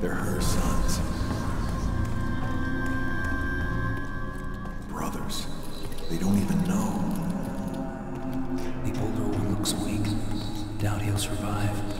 They're her sons. Brothers. They don't even know. The older one looks weak. Doubt he'll survive.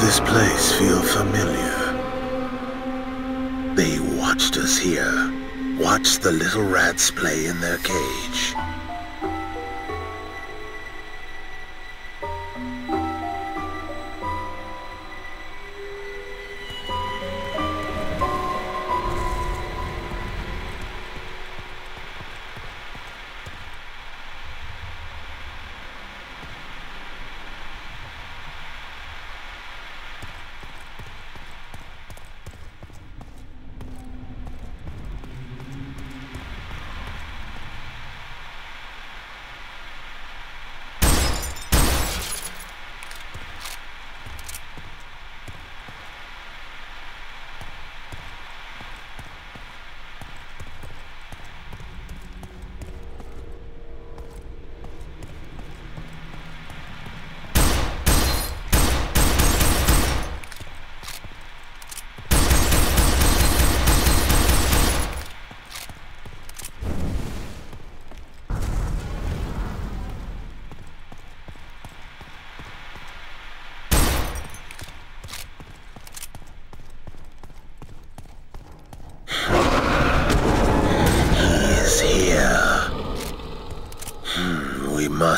This place feel familiar? They watched us here. Watched the little rats play in their cage.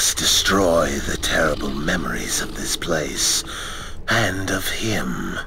Must destroy the terrible memories of this place and of him.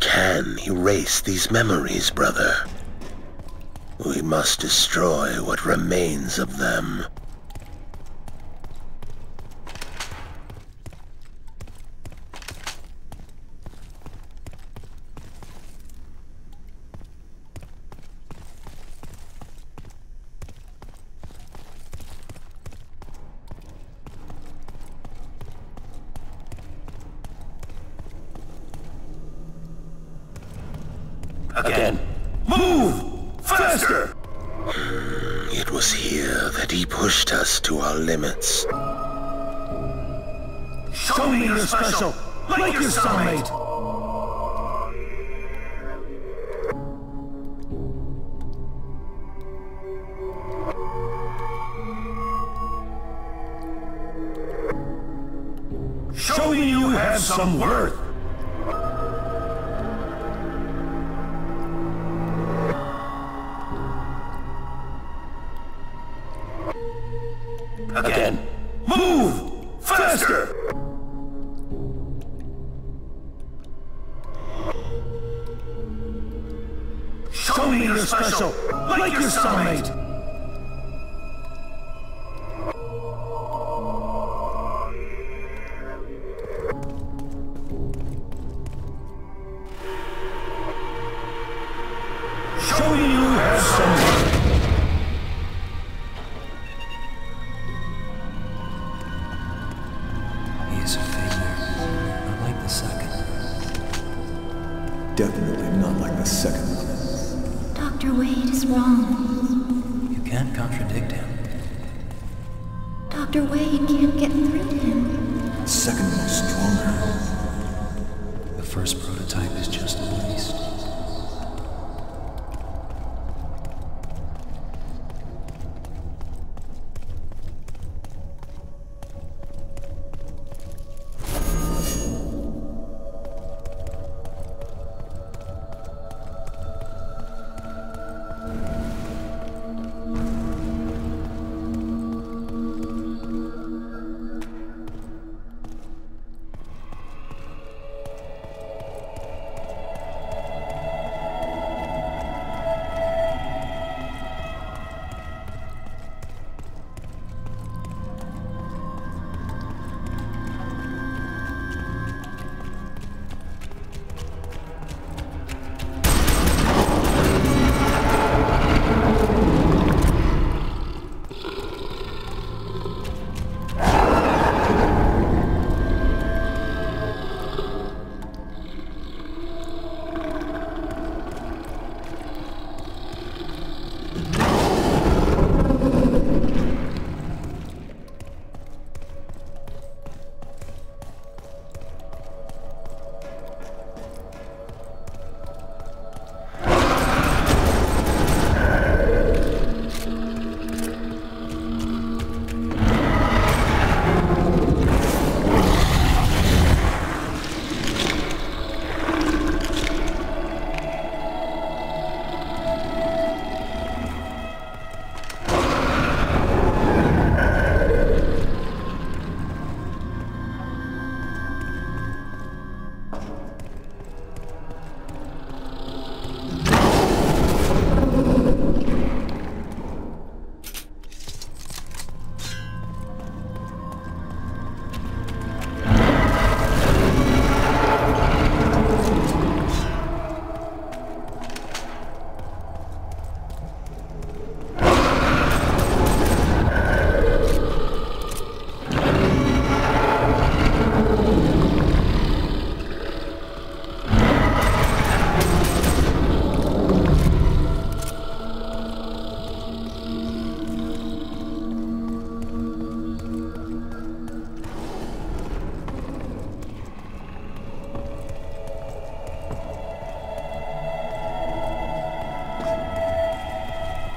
Can erase these memories, brother. We must destroy what remains of them. Have some worth! Show you have some! He is a failure, not like the second. Definitely not like the second one. Dr. Wade is wrong. You can't contradict him. Dr. Wade can't get through to him. The second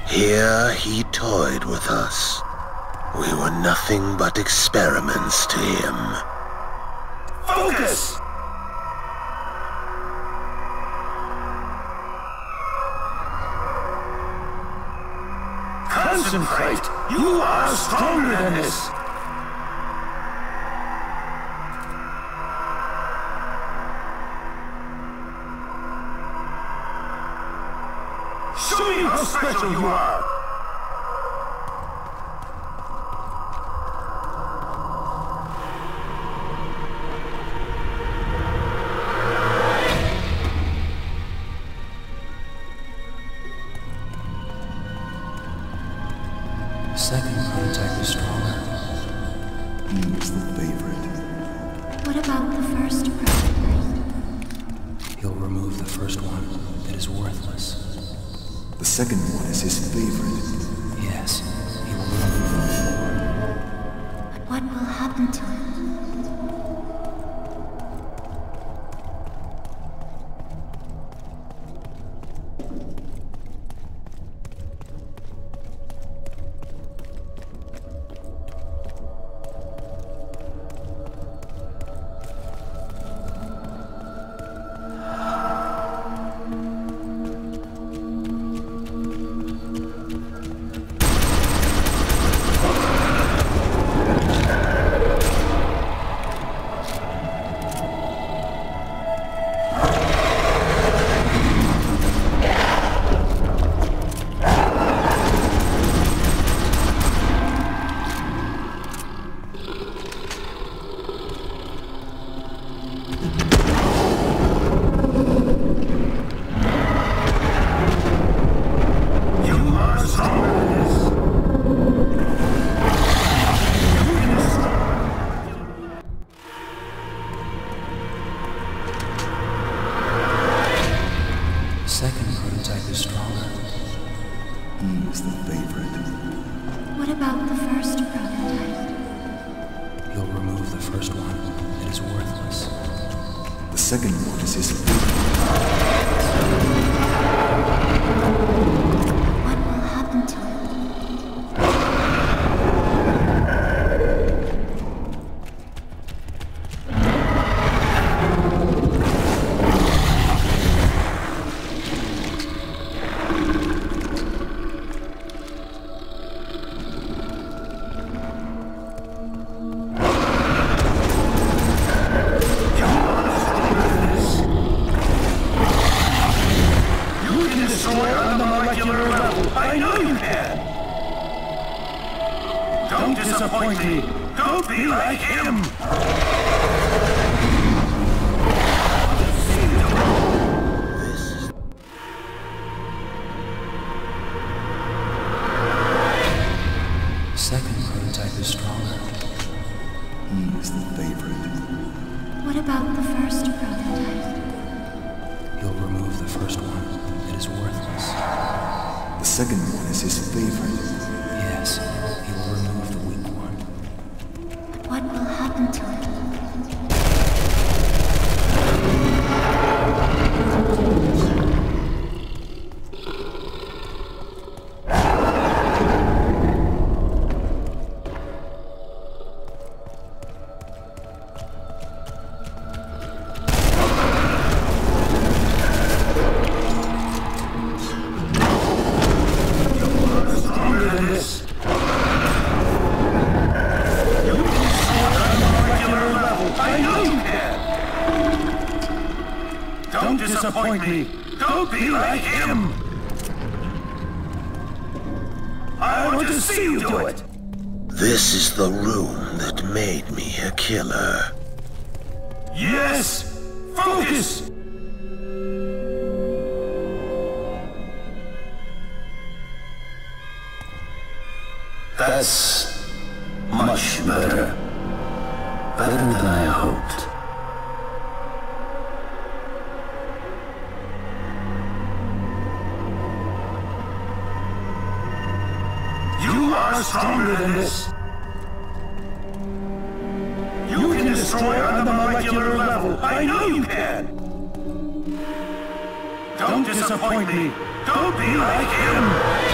Here he toyed with us. We were nothing but experiments to him. Focus! Concentrate! You are stronger than this! Show me how special you are! The second prototype is stronger. He is the favorite. What about the first prototype? He'll remove the first one that is worthless. The second one is his favorite. Yes, he will remove the But what will happen to him? Second one is his favorite. Don't be like him. Disappoint me. Don't be like him. I want to see you do it. This is the room that made me a killer. Yes! Focus! That's much better. Better than I hoped. Are stronger than this. You can destroy on the molecular level. I know you can. Don't disappoint me. Don't be like him.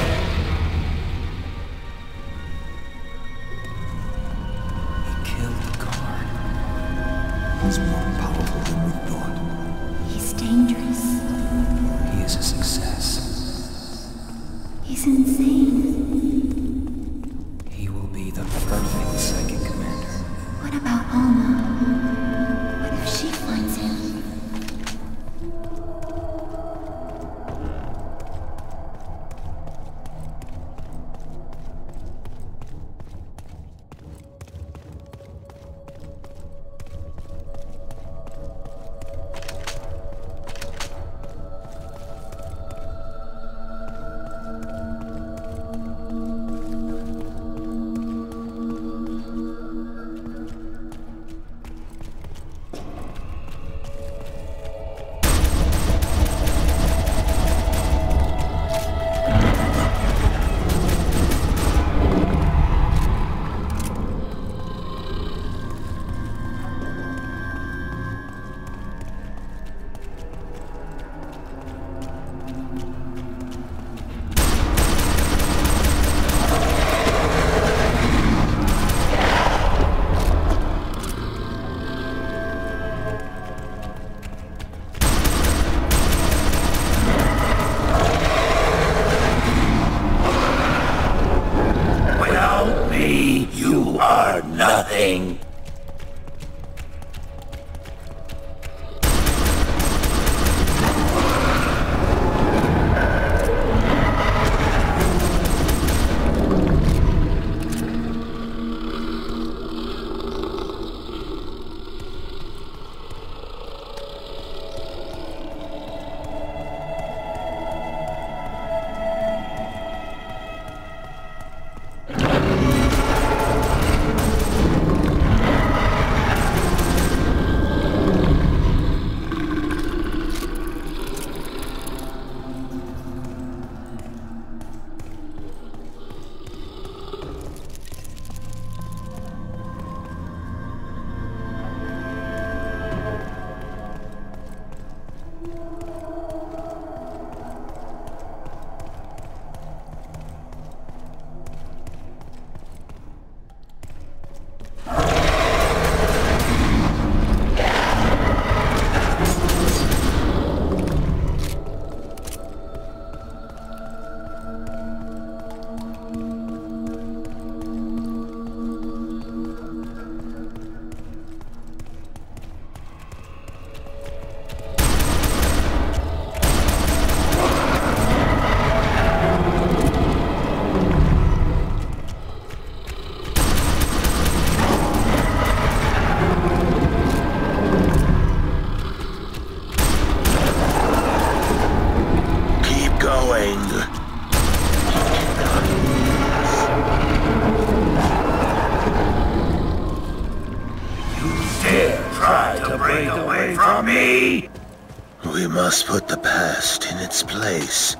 this place.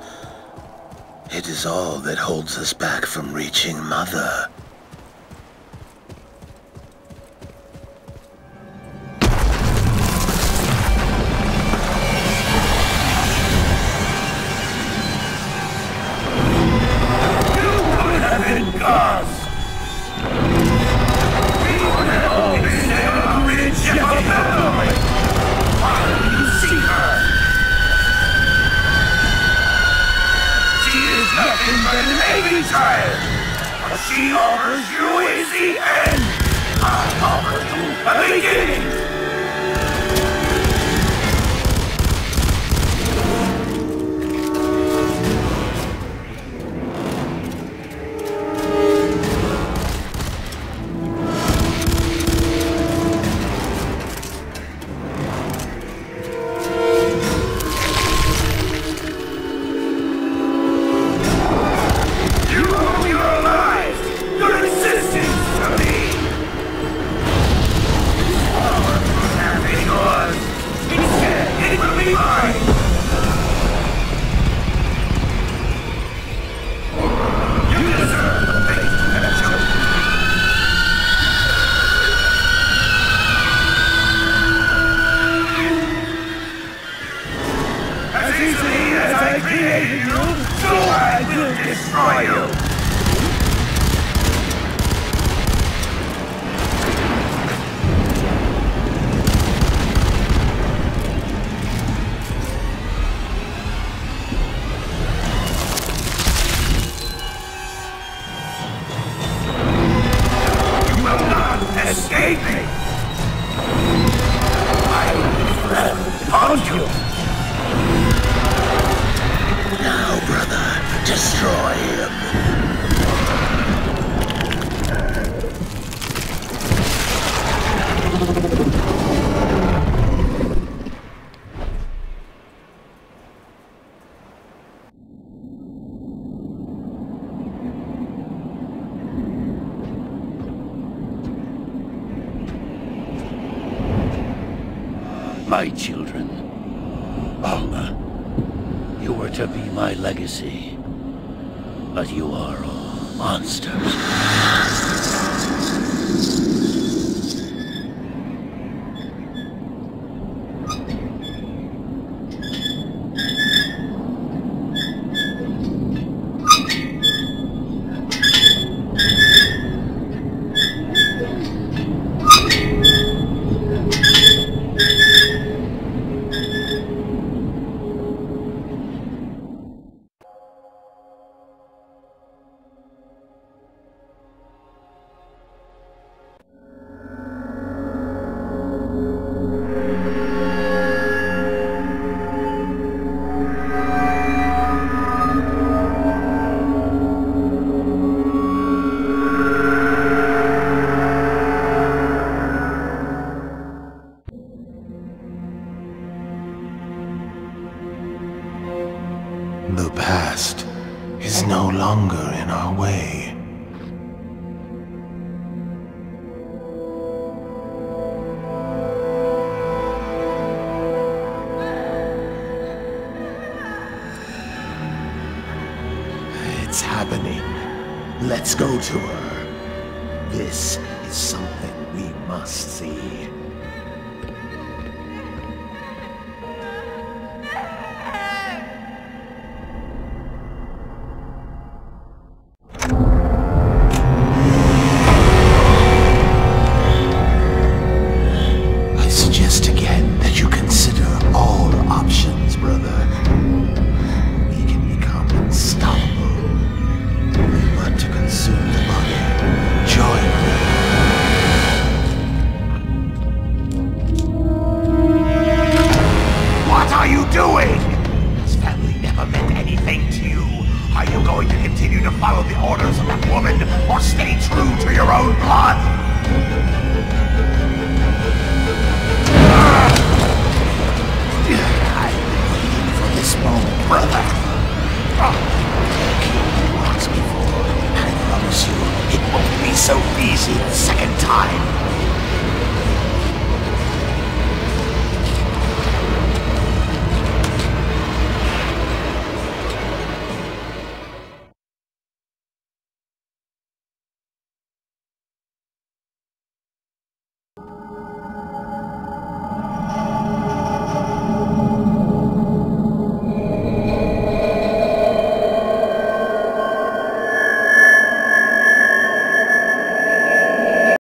It is all that holds us back from reaching Mother. destroy you. my children. Alma, you were to be my legacy. But you are all monsters. This is something we must see. brother. You asked before. I promise you, it won't be so easy the second time.